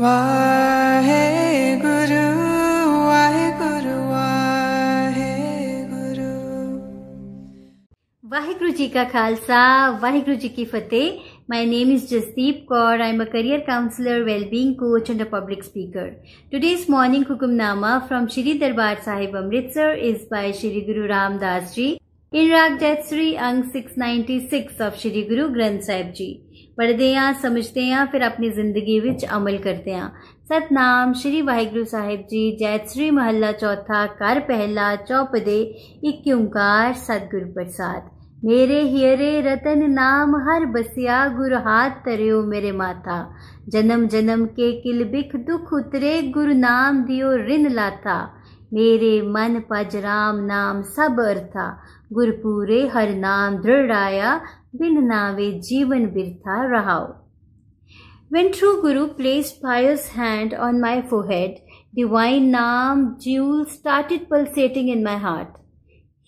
वाहेगुरु का खालसा, वाहेगुरु जी की फतेह। My name is Jasdeep Kaur I am a career counsellor wellbeing coach and a public speaker today is morning hukamnama from Shri Darbar Sahib Amritsar is by Shri Guru Ramdas ji in raag Jaitsri ang six ninety six of Shri Guru Granth Sahib जी ਪੜ੍ਹਦੇ ਹਾਂ ਸਮਝਦੇ ਹਾਂ ਫਿਰ ਆਪਣੀ ਜ਼ਿੰਦਗੀ ਵਿੱਚ ਅਮਲ ਕਰਦੇ ਹਾਂ ਸਤਨਾਮ ਸ਼੍ਰੀ ਵਾਹਿਗੁਰੂ ਸਾਹਿਬ ਜੀ ਜੈਤਸ੍ਰੀ ਮਹੱਲਾ ਚੌਥਾ ਕਰ ਪਹਿਲਾ ਚੌਪਦੇ ਇੱਕ ਓੰਕਾਰ ਸਤਿਗੁਰ ਪ੍ਰਸਾਦ ਮੇਰੇ ਹੀਰੇ ਰਤਨ ਨਾਮ ਹਰ ਬਸਿਆ ਗੁਰ ਹਾਥ ਤਰਿਓ ਮੇਰੇ ਮਾਤਾ ਜਨਮ ਜਨਮ ਕੇ ਕਿਲ ਬਿਖ ਦੁਖ ਉਤਰੇ ਗੁਰੂ ਨਾਮ ਦਿਓ ਰਿਨ ਲਾਤਾ ਮੇਰੇ ਮਨ ਪਜ ਰਾਮ ਨਾਮ ਸਭ ਅਰਥਾ ਗੁਰਪੂਰੇ ਹਰ ਨਾਮ ਦ੍ਰਿੜ ਆਇਆ बिन नावे जीवन बिरथा रहाओ When true Guru placed pious hand on my forehead, divine Naam jewels started pulsating in my heart.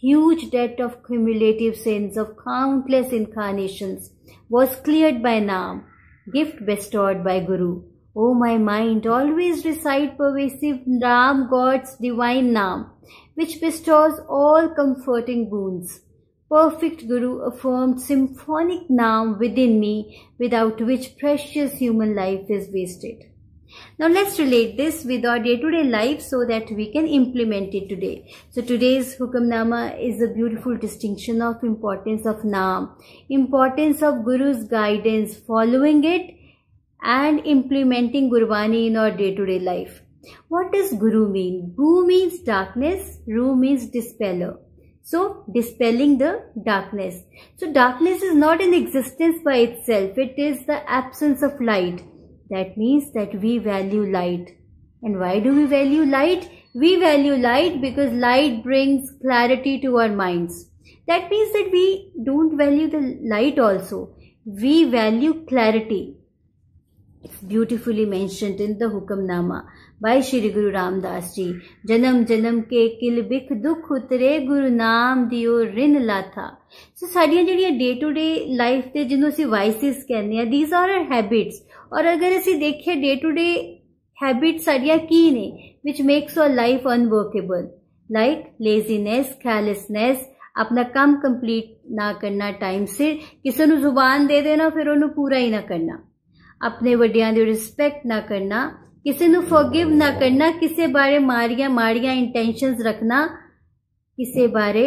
Huge debt of cumulative sins of countless incarnations was cleared by Naam, gift bestowed by Guru. O oh, my mind, always recite pervasive Naam God's divine Naam, which bestows all comforting boons. Perfect Guru affirmed symphonic Naam within me, without which precious human life is wasted. Now let's relate this with our day-to-day life so that we can implement it today. So today's Hukamnama is a beautiful distinction of importance of Naam, importance of Guru's guidance, following it and implementing Gurbani in our day-to-day life. What does Guru mean? Gu means darkness, Ru means dispeller. So, dispelling the darkness. So, darkness is not in existence by itself. It is the absence of light. That means that we value light. And why do we value light? We value light because light brings clarity to our minds. That means that we don't value the light also. We value clarity. It's beautifully mentioned in the Hukamnama by Shri Guru Ramdas Ji. Janam janam ke kil bik dukh utre ਗੁਰੂ ਨਾਮ ਦਿਓ ਰਿਨ ਲਾਥਾ ਸੋ ਸਾਡੀਆਂ ਜਿਹੜੀਆਂ day to day life ਦੇ ਜਿਹਨੂੰ ਅਸੀਂ ਵਾਈਸਿਸ ਕਹਿੰਦੇ ਆ these are R habits ਔਰ ਅਗਰ ਅਸੀਂ ਦੇਖੀਏ ਡੇ ਟੂ ਡੇ ਹੈਬਿਟਸ ਸਾਡੀਆਂ ਕੀ ਨੇ ਵਿਚ makes our life unworkable like laziness carelessness ਆਪਣਾ ਕੰਮ ਕੰਪਲੀਟ ਨਾ ਕਰਨਾ ਟਾਈਮ ਸਿਰ ਕਿਸੇ ਨੂੰ ਜ਼ੁਬਾਨ ਦੇ ਦੇਣਾ ਫਿਰ ਉਹਨੂੰ ਪੂਰਾ ਹੀ ਨਾ ਕਰਨਾ ਆਪਣੇ ਵੱਡਿਆਂ ਦੀ ਰਿਸਪੈਕਟ ਨਾ ਕਰਨਾ, ਕਿਸੇ ਨੂੰ ਫੋਰਗਿਵ ਨਾ ਕਰਨਾ, ਕਿਸੇ ਬਾਰੇ ਮਾਰੀਆਂ ਮਾਰੀਆਂ ਇੰਟੈਂਸ਼ਨਸ ਰੱਖਣਾ, ਕਿਸੇ ਬਾਰੇ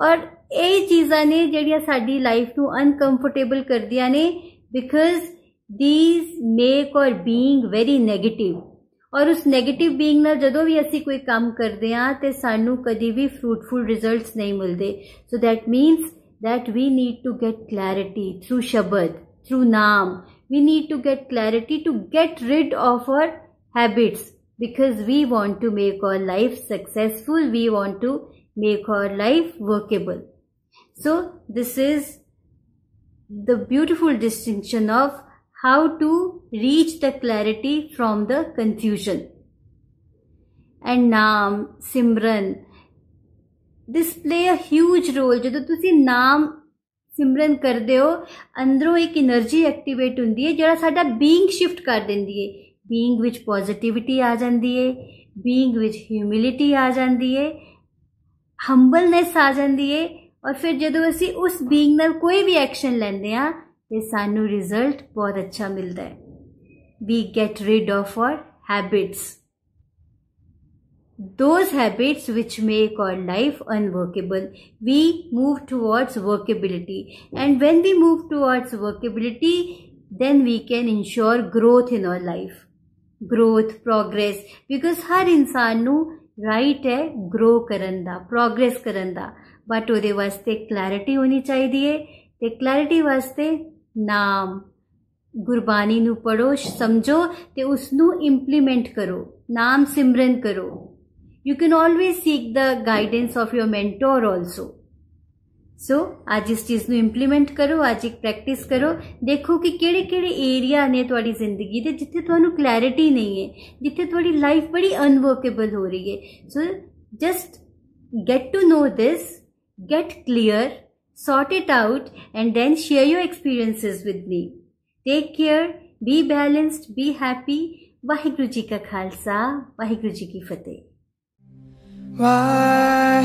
ਔਰ ਇਹ ਚੀਜ਼ਾਂ ਨੇ ਜਿਹੜੀਆਂ ਸਾਡੀ ਲਾਈਫ ਨੂੰ ਅਨਕੰਫਰਟੇਬਲ ਕਰਦੀਆਂ ਨੇ ਬਿਕਾਜ਼ ਥੀਸ ਮੇਕ ਔਰ ਬੀਇੰਗ ਵੈਰੀ ਨੈਗੇਟਿਵ ਔਰ ਉਸ ਨੈਗੇਟਿਵ ਬੀਇੰਗ ਨਾਲ ਜਦੋਂ ਵੀ ਅਸੀਂ ਕੋਈ ਕੰਮ ਕਰਦੇ ਆ ਤੇ ਸਾਨੂੰ ਕਦੀ ਵੀ ਫਰੂਟਫੁਲ ਰਿਜ਼ਲਟਸ ਨਹੀਂ ਮਿਲਦੇ। So that means that we need to get clarity through Shabad, through Naam. We need to get clarity to get rid of our habits because we want to make our life successful. We want to make our life workable. So this is the beautiful distinction of how to reach the clarity from the confusion. And Naam, Simran, this play a huge role ਜਦੋਂ ਤੁਸੀਂ ਨਾਮ ਸਿਮਰਨ ਕਰਦੇ ਹੋ ਅੰਦਰੋਂ ਇੱਕ energy activate ਹੁੰਦੀ ਹੈ ਜਿਹੜਾ ਸਾਡਾ ਬੀਇੰਗ ਸ਼ਿਫਟ ਕਰ ਦਿੰਦੀ ਹੈ ਬੀਇੰਗ ਵਿੱਚ ਪੋਜ਼ਿਟਿਵਿਟੀ ਆ ਜਾਂਦੀ ਹੈ ਬੀਇੰਗ ਵਿੱਚ ਹਿਊਮਿਲਿਟੀ ਆ ਜਾਂਦੀ ਹੈ ਹੰਬਲਨੈਸ ਆ ਜਾਂਦੀ ਹੈ ਔਰ ਫਿਰ ਜਦੋਂ ਅਸੀਂ ਉਸ ਬੀਇੰਗ ਨਾਲ ਕੋਈ ਵੀ ਐਕਸ਼ਨ ਲੈਂਦੇ ਆ ਤੇ ਸਾਨੂੰ ਰਿਜ਼ਲਟ ਬਹੁਤ ਅੱਛਾ ਮਿਲਦਾ ਹੈ we get rid of our habits those habits which make our life unworkable, we move towards workability. And when we move towards workability, then we can ensure growth in our life. Growth, progress. Because ਹਰ ਇਨਸਾਨ ਨੂੰ right ਹੈ grow ਕਰਨ ਦਾ progress ਕਰਨ ਦਾ but ਉਹਦੇ ਵਾਸਤੇ clarity ਹੋਣੀ ਚਾਹੀਦੀ ਹੈ ਤੇ ਕਲੈਰਿਟੀ ਵਾਸਤੇ ਨਾਮ ਗੁਰਬਾਣੀ ਨੂੰ ਪੜੋ ਸਮਝੋ ਤੇ ਉਸ ਨੂੰ ਇੰਪਲੀਮੈਂਟ ਕਰੋ ਨਾਮ ਸਿਮਰਨ ਕਰੋ you can always seek the guidance of your mentor also ਸੋ ਅੱਜ ਇਸ ਚੀਜ਼ ਨੂੰ ਇੰਪਲੀਮੈਂਟ ਕਰੋ ਅੱਜ ਇੱਕ ਪ੍ਰੈਕਟਿਸ ਕਰੋ ਦੇਖੋ ਕਿ ਕਿਹੜੇ ਕਿਹੜੇ ਏਰੀਆ ਨੇ ਤੁਹਾਡੀ ਜ਼ਿੰਦਗੀ ਦੇ ਜਿੱਥੇ ਤੁਹਾਨੂੰ ਕਲੈਰਿਟੀ ਨਹੀਂ ਹੈ ਜਿੱਥੇ ਤੁਹਾਡੀ ਲਾਈਫ ਬੜੀ ਅਨਵਰਕੇਬਲ ਹੋ ਰਹੀ ਹੈ so just get to know this get clear sort it out and then share your experiences with me take care be balanced be happy Waheguru ji का खालसा वाहिगुरु जी की फतेह ਵਾਹਿਗੁਰੂ